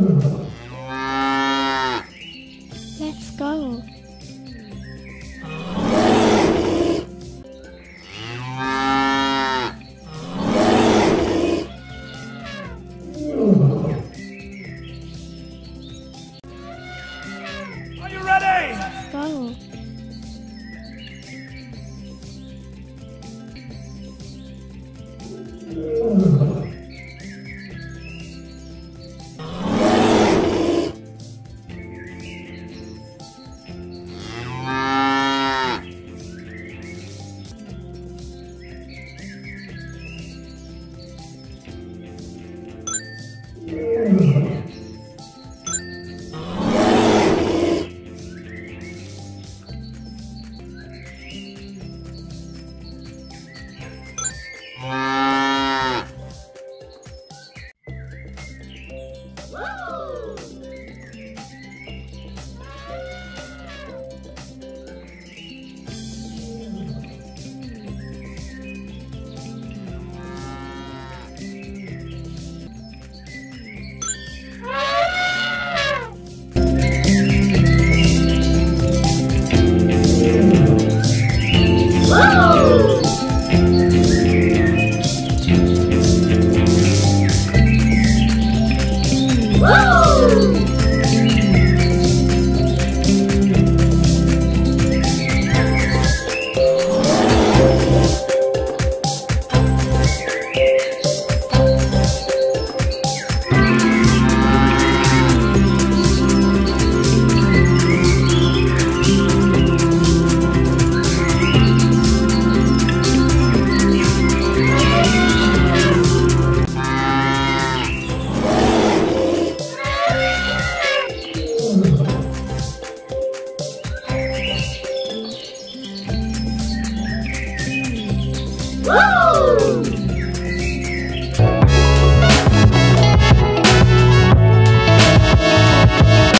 Let's go. Are you ready? Let's go. Ah!